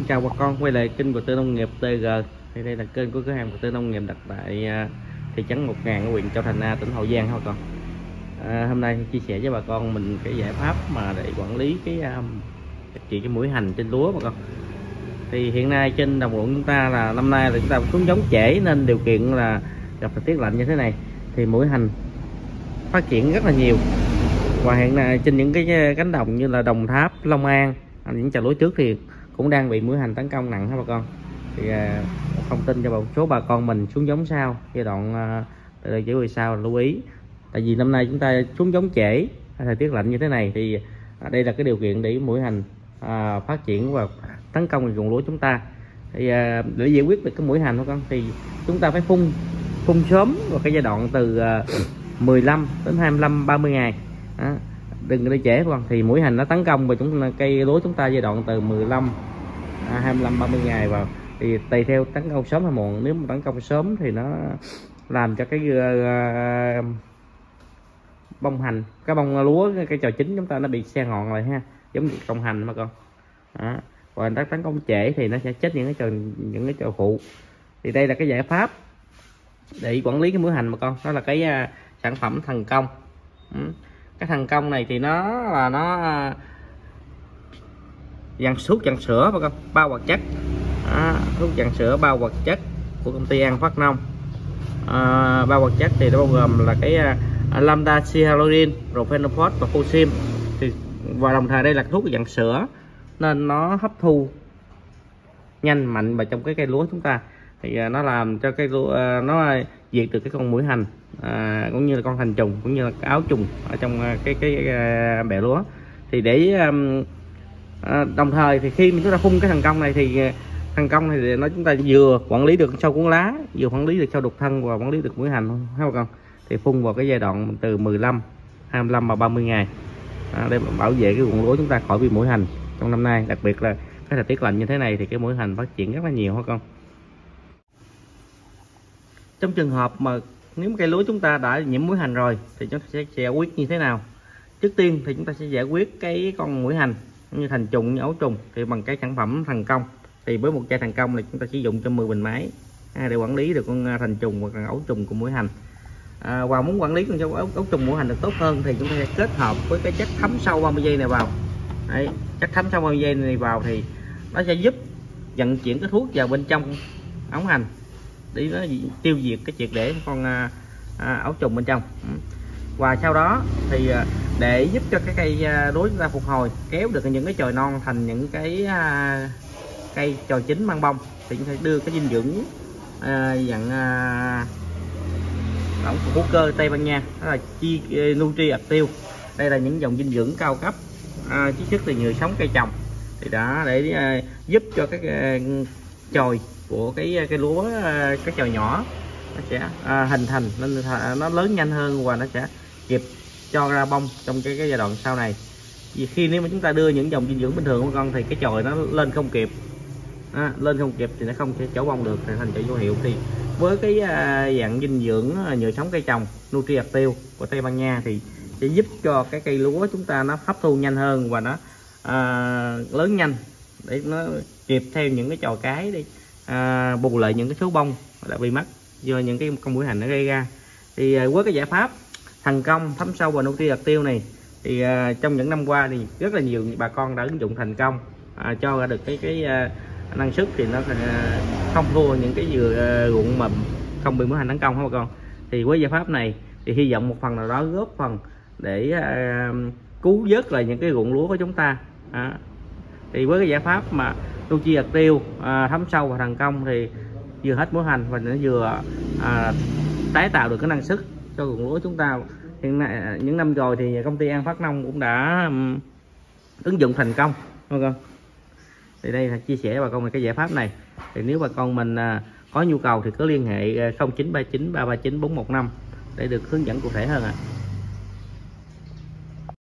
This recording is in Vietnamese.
Xin chào bà con quay lại kênh của Tư Nông nghiệp TG thì đây là kênh của cửa hàng của Tư Nông nghiệp đặt tại à, thị trấn Một Ngàn ở huyện Châu Thành A tỉnh Hậu Giang thôi con. À, hôm nay chia sẻ với bà con mình cái giải pháp mà để quản lý cái à, trị cái mũi hành trên lúa bà con. Thì hiện nay trên đồng ruộng chúng ta là năm nay là chúng ta xuống giống trễ nên điều kiện là gặp thời tiết lạnh như thế này thì mũi hành phát triển rất là nhiều. Và hiện nay trên những cái à, cánh đồng như là Đồng Tháp, Long An à, những trà lúa trước thì cũng đang bị mũi hành tấn công nặng ha bà con? Thì à, thông tin cho một số bà con mình xuống giống sao giai đoạn à, từ đây chỉ về sau lưu ý. Tại vì năm nay chúng ta xuống giống trễ thời tiết lạnh như thế này thì à, đây là cái điều kiện để mũi hành à, phát triển và tấn công vào ruộng lúa chúng ta. Thì à, để giải quyết được cái mũi hành của con? Thì chúng ta phải phun phun sớm vào cái giai đoạn từ à, 15 đến 25 30 ngày. Đó. đừng để trễ con? Thì mũi hành nó tấn công vào chúng cây lúa chúng ta giai đoạn từ 15 à, 25 30 ngày vào. Thì tùy theo tấn công sớm hay muộn. Nếu mà tấn công sớm thì nó làm cho cái ờ, ờ, uh, bông hành cái bông lúa cái trò chính chúng ta nó bị xe ngọn lại ha. Giống như công hành mà con. Đó. còn tác tấn công trễ thì nó sẽ chết những cái trò những cái trò phụ. Thì đây là cái giải pháp để quản lý cái mứa hành mà con. Đó là cái uh, sản phẩm thần công. Ừ. cái thần công này thì nó là nó uh, dặn thuốc dặn sữa và con bao hoạt chất. À, thuốc dặn sữa bao hoạt chất của công ty An Phát Nông. À, bao hoạt chất thì nó bao gồm là cái uh, lambda cyhalorin prophenophos và fusim thì và đồng thời đây là thuốc dạng sữa nên nó hấp thu nhanh mạnh vào trong cái cây lúa chúng ta. Thì uh, nó làm cho cây lúa uh, nó diệt được cái con mũi hành à, cũng như là con thành trùng cũng như là áo trùng ở trong uh, cái cái, cái uh, bẹ lúa. Thì để um, à, đồng thời thì khi chúng ta phun cái thành công này thì ờ, thành công thì nó chúng ta vừa quản lý được sâu cuốn lá vừa quản lý được sâu đục thân và quản lý được mũi hành không không con? Thì phun vào cái giai đoạn từ 15 25 và 30 ngày. À, để bảo vệ cái ruộng lúa chúng ta khỏi bị mũi hành trong năm nay. Đặc biệt là cái thời tiết lạnh như thế này thì cái mũi hành phát triển rất là nhiều hả con? Trong trường hợp mà nếu cây lúa chúng ta đã nhiễm mũi hành rồi thì chúng ta sẽ giải quyết như thế nào? Trước tiên thì chúng ta sẽ giải quyết cái con mũi hành như thành trùng như ấu trùng thì bằng cái sản phẩm thành công. Thì với một chai thành công này chúng ta sử dụng cho 10 bình máy à, để quản lý được con à, thành trùng hoặc là ấu trùng của mũi hành. À, và muốn quản lý con ấu, ấu trùng mũi hành được tốt hơn thì chúng ta sẽ kết hợp với cái chất thấm sâu 30 giây này vào. Đấy, chất thấm sâu 30 giây này vào thì nó sẽ giúp vận chuyển cái thuốc vào bên trong ống hành để nó tiêu diệt cái triệt để con à, à, ấu trùng bên trong. Ừ và sau đó thì à, để giúp cho cái cây à, lúa chúng ta phục hồi kéo được những cái chồi non thành những cái à, cây chồi chính mang bông thì chúng ta đưa cái dinh dưỡng dạng tổng hữu cơ Tây Ban Nha đó là chi nutri tiêu đây là những dòng dinh dưỡng cao cấp à, chiết xuất từ nhựa sống cây trồng. Thì đã để à, giúp cho các à, chồi của cái cái lúa à, cái chồi nhỏ nó sẽ à, hình thành nên nó lớn nhanh hơn và nó sẽ kịp cho ra bông trong cái, cái giai đoạn sau này. Vì khi nếu mà chúng ta đưa những dòng dinh dưỡng bình thường của con thì cái chồi nó lên không kịp. À, lên không kịp thì nó không thể chỗ bông được thì thành chồi vô hiệu. Thì với cái à, dạng dinh dưỡng à, nhựa sống cây trồng nutri tiêu của tây ban nha thì sẽ giúp cho cái cây lúa chúng ta nó hấp thu nhanh hơn và nó à, lớn nhanh để nó kịp theo những cái trò cái đi à, bù lại những cái số bông đã bị mất do những cái con mũi hành nó gây ra. Thì à, với cái giải pháp thành công thấm sâu và tiêu đặc tiêu này thì à, trong những năm qua thì rất là nhiều bà con đã ứng dụng thành công à, cho ra được cái cái à, năng suất thì nó à, không thua những cái dừa à, ruộng mầm không bị mối hành tấn công không bà con? Thì với giải pháp này thì hy vọng một phần nào đó góp phần để à, cứu vớt lại những cái ruộng lúa của chúng ta à, thì với cái giải pháp mà nutri đặc tiêu à, thấm sâu và thành công thì vừa hết mối hành và nó vừa à, tái tạo được cái năng suất cho ruộng lúa chúng ta hiện nay à, những năm rồi thì công ty An Phát Nông cũng đã um, ứng dụng thành công đúng không thì đây là chia sẻ bà con về cái giải pháp này thì nếu bà con mình à, có nhu cầu thì cứ liên hệ 0939 339 415 để được hướng dẫn cụ thể hơn ạ à.